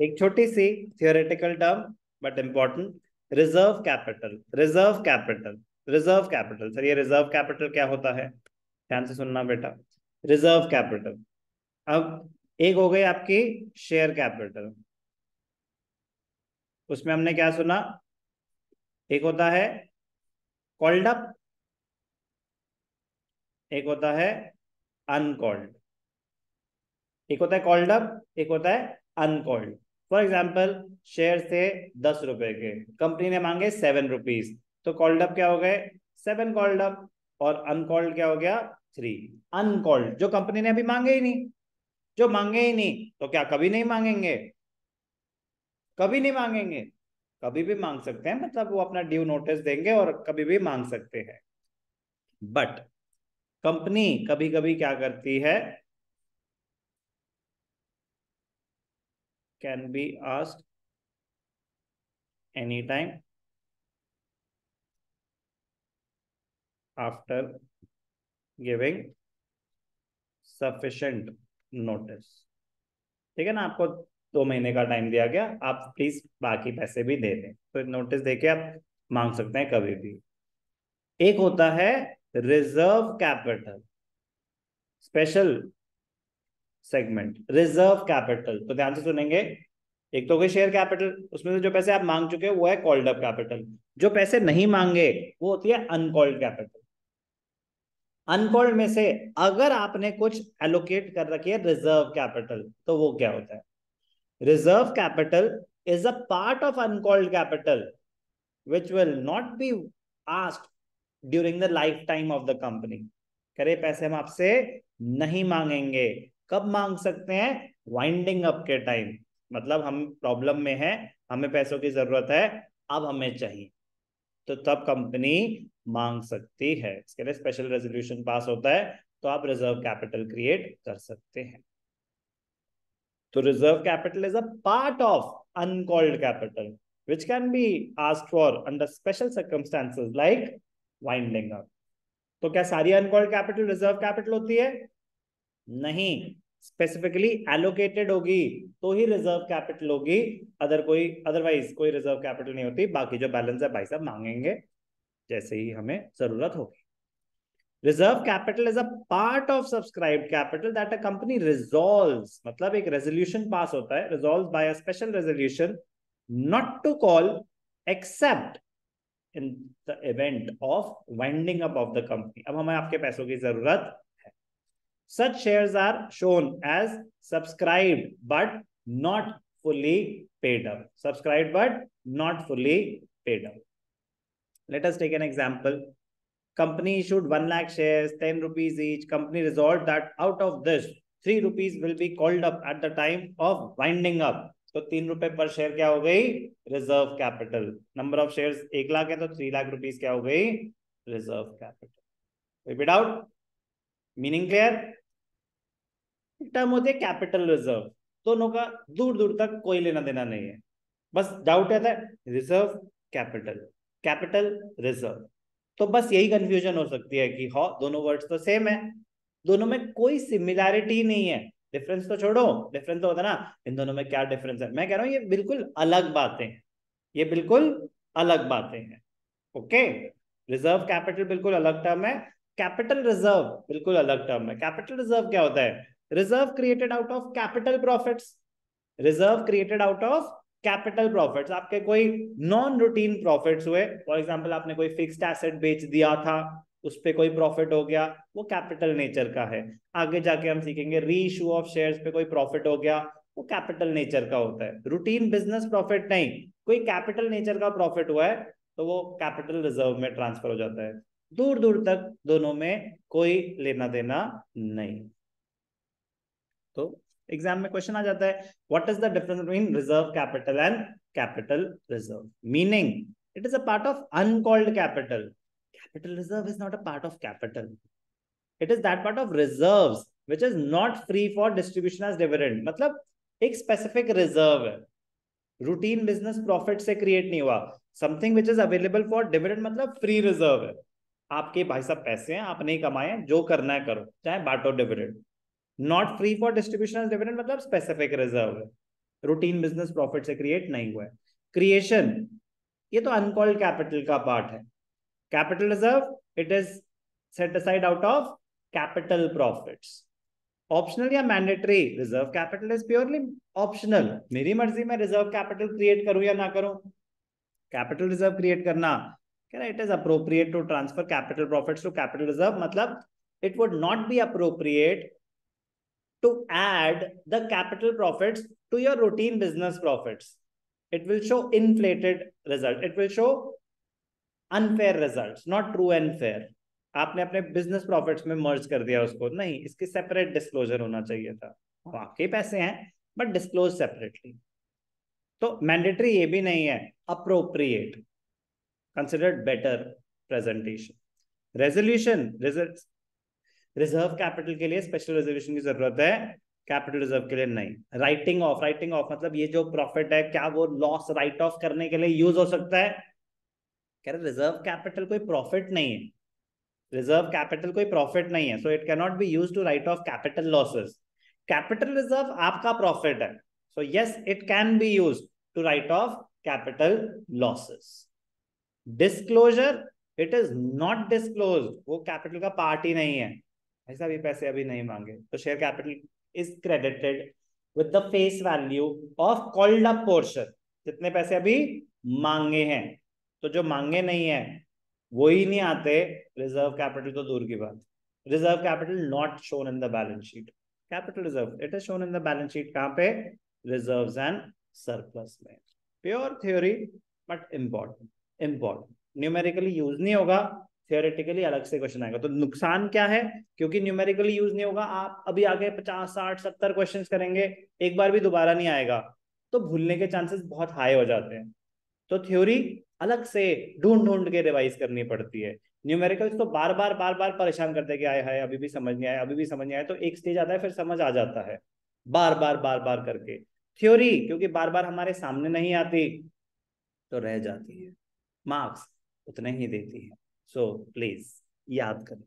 एक छोटी सी theoretical term but important reserve capital reserve capital reserve capital sir ये reserve capital क्या होता है? ध्यान से सुनना बेटा। रिज़र्व कैपिटल अब एक हो गई आपकी शेयर कैपिटल उसमें हमने क्या सुना? एक होता है कॉल्ड अप एक होता है अनकॉल्ड एक होता है कॉल्ड अप एक होता है अनकॉल्ड फॉर एग्ज़ाम्पल शेयर थे दस रुपए के। कंपनी ने मांगे सेवन रुपीज़ तो कॉल्ड अप क्या हो गए? सेवन कॉल्ड अप और अनकॉल्ड क्या हो गया? थ्री अनकॉल्ड जो कंपनी ने अभी मांगे ही नहीं। जो मांगे ही नहीं तो क्या कभी नहीं मांगेंगे? कभी नहीं मांगेंगे। कभी भी मांग सकते हैं मतलब वो अपना ड्यू नोटिस देंगे और कभी भी मांग सकते हैं। बट कंपनी कभी कभी क्या करती है? Be asked any time after giving sufficient notice ठीक है ना? आपको दो महीने का टाइम दिया गया। आप प्लीज़ बाकी पैसे भी दे दें। तो नोटिस देके आप मांग सकते हैं कभी भी। एक होता है reserve capital special segment reserve capital तो ध्यान से सुनेंगे। एक तो शेयर कैपिटल उसमें से जो पैसे आप मांग चुके हैं, वो है कॉल्ड अप कैपिटल जो पैसे नहीं मांगे, वो होती है अनकॉल्ड कैपिटल अनकॉल्ड में से अगर आपने कुछ एलोकेट कर रखी है रिज़र्व कैपिटल तो वो क्या होता है? Reserve capital is a part of uncalled capital which will not be asked during the life time of the company करे पैसे हम आपसे नहीं मांगेंगे। कब मांग सकते हैं? वाइंडिंग अप के टाइम मतलब हम प्रॉब्लम में है, हमें पैसों की ज़रूरत है, अब हमें चाहिए। तो तब कंपनी मांग सकती है। इसके लिए स्पेशल रेजोल्यूशन पास होता है तो आप रिज़र्व कैपिटल क्रिएट कर सकते हैं। तो reserve capital is a part of uncalled capital which can be ask for under special circumstances like winding up तो क्या सारी अनकॉल्ड कैपिटल रिज़र्व कैपिटल होती है? नहीं स्पेसिफिकली एलोकेटेड होगी तो ही रिज़र्व कैपिटल होगी। अदर कोई अदरवाइज़ कोई रिज़र्व कैपिटल नहीं होती। बाकी जो बैलेंस है भाई साहब मांगेंगे, जैसे ही हमें ज़रूरत होगी। Reserve capital is a part of subscribe capital that a company resolve मतलब एक रेजोल्यूशन पास होता है। Resolve by a special resolution not to call except in the event of winding up of the company अब हमें आपके पैसों की ज़रूरत है such shares are shown as subscribe but not fully paid up subscribed but not fully paid up Let us take an example. Company issued 1 lakh shares, 10 rupees each. Company resolved that out of this, 3 rupees will be called up at the time of winding up. तो तीन रुपए पर share क्या हो गई reserve capital number of shares एक लाख है तो थ्री लाख रुपीज क्या हो गई reserve capital repeat out meaning clear term होती है कैपिटल रिज़र्व दोनों का दूर दूर तक कोई लेना देना नहीं है। बस डाउट है रिज़र्व कैपिटल कैपिटल रिज़र्व तो बस यही कंफ्यूजन हो सकती है कि हाँ दोनों वर्ड्स तो सेम है। दोनों में कोई सिमिलैरिटी नहीं है। डिफरेंस तो छोड़ो। डिफरेंस तो होता ना, इन दोनों में क्या डिफरेंस है? मैं कह रहा हूँ, ये बिल्कुल अलग बातें हैं। ये बिल्कुल अलग बातें हैं। ओके रिज़र्व कैपिटल बिल्कुल अलग टर्म है। कैपिटल रिज़र्व, बिल्कुल अलग टर्म है। कैपिटल रिज़र्व क्या होता है? Reserve created out of capital profits reserve created out of capital profits आपके कोई नॉन रूटीन प्रॉफिट्स हुए। फॉर एग्जांपल आपने कोई फिक्स्ड एसेट बेच दिया था, उस पर कोई प्रॉफिट हो गया, वो कैपिटल नेचर का है। आगे जाके हम सीखेंगे री इशू ऑफ़ शेयर्स पे कोई प्रॉफिट हो गया, वो कैपिटल नेचर का होता है। रूटीन बिज़नेस प्रॉफिट नहीं, कोई कैपिटल नेचर का प्रॉफिट हुआ है तो वो कैपिटल रिज़र्व में ट्रांसफ़र हो जाता है। दूर दूर तक दोनों में कोई लेना देना नहीं। तो एग्ज़ाम में क्वेश्चन आ जाता है what is the difference between reserve capital and capital reserve meaning it is a part of uncalled capital capital reserve is not a part of capital it is that part of reserve which is not free for distribution as dividend मतलब एक specific reserve है। Routine business profit से create नहीं हुआ। Something which is available for dividend मतलब free reserve है। आपके भाई साहब पैसे हैं, आप नहीं कमाए जो करना है करो, चाहे बांटो dividend not free for distribution dividend मतलब स्पेसिफिक रिज़र्व है। रूटीन बिज़नेस प्रॉफिट से क्रिएट नहीं हुआ है। क्रिएशन ये तो अनकॉल्ड कैपिटल का पार्ट है। Capital reserve it is set aside out of capital profits optional या mandatory reserve capital is purely optional मेरी मर्ज़ी में रिज़र्व कैपिटल क्रिएट करूँ या ना करूँ। कैपिटल रिज़र्व क्रिएट करना it is appropriate to transfer capital profits to capital reserve मतलब it would not be appropriate to add the capital profits to your routine business profits. It will show inflated result. It will show unfair results, not true and fair. आपने अपने business profits में मर्ज कर दिया उसको नहीं इसकी separate disclosure होना चाहिए था वाकई पैसे हैं बट डिस्क्लोज सेपरेटली तो मैंडेटरी ये भी नहीं है appropriate considered better presentation resolution reserve capital के लिए स्पेशल रेजोल्यूशन की ज़रूरत है कैपिटल रिज़र्व के लिए नहीं. राइटिंग ऑफ़ राइटिंग ऑफ़ मतलब ये जो प्रॉफिट है, क्या वो लॉस राइट ऑफ़ करने के लिए यूज़ हो सकता है? कह रहे रिज़र्व कैपिटल कोई प्रॉफिट नहीं है. रिज़र्व कैपिटल कोई प्रॉफिट नहीं है so it cannot be use to write off capital losses capital reserve आपका प्रॉफिट है so yes it can be use to write off capital losses disclosure it is not disclose वो capital का part ही नहीं है। ऐसा भी पैसे अभी नहीं मांगे। तो share capital is credited with the face value of called up portion जितने पैसे अभी मांगे हैं। तो जो मांगे नहीं है, वो ही नहीं आते। रिज़र्व कैपिटल तो दूर की बात। Reserve capital not shown in the balance sheet capital reserve it is shown in the balance sheet कहाँ पे? रिजर्व्स एंड सरप्लस में। Pure theory but important important numerically use नहीं होगा थियोरेटिकली अलग से क्वेश्चन आएगा। तो नुकसान क्या है? क्योंकि न्यूमेरिकली यूज़ नहीं होगा, आप अभी आगे पचास, साठ, सत्तर क्वेश्चन करेंगे, एक बार भी दोबारा नहीं आएगा तो भूलने के चांसेस बहुत हाई हो जाते हैं। तो थ्योरी अलग से ढूंढ ढूंढ के रिवाइज करनी पड़ती है। न्यूमेरिकल तो बार बार बार बार परेशान करते कि आए हाय, अभी भी समझ नहीं आया, अभी भी समझ नहीं आया तो एक स्टेज आता है, फिर समझ आ जाता है। बार बार बार बार करके। थ्योरी क्योंकि बार बार हमारे सामने नहीं आती तो रह जाती है। मार्क्स उतने ही देती है। सो so, प्लीज़ याद करें।